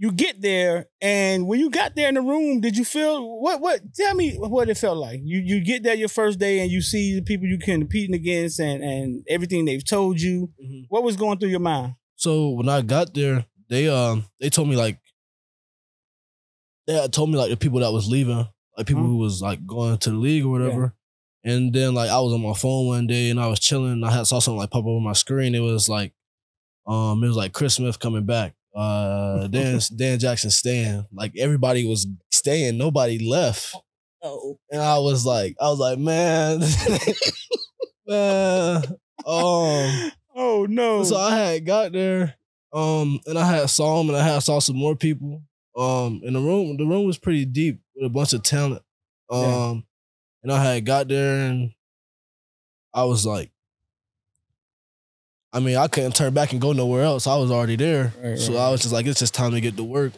you get there, and when you got there in the room, did you feel what? What? Tell me what it felt like. You you get there your first day, and you see the people you can competing against, and and everything they've told you. Mm-hmm. What was going through your mind? So when I got there, they um they told me like they had told me like the people that was leaving, like people Mhm. who was like going to the league or whatever. And then like I was on my phone one day and I was chilling. And I had saw something like pop up on my screen. It was like um it was like Chris Smith coming back. Uh Dan Dan Jackson staying. Like everybody was staying. Nobody left. Oh, And I was like, I was like, man, man. Um oh no! so I had got there, um, and I had saw him, and I had saw some more people. Um, in the room, the room was pretty deep with a bunch of talent. Um, Yeah. and I had got there, and I was like, I mean, I couldn't turn back and go nowhere else. I was already there, Right, so right, I was just like, it's just time to get to work.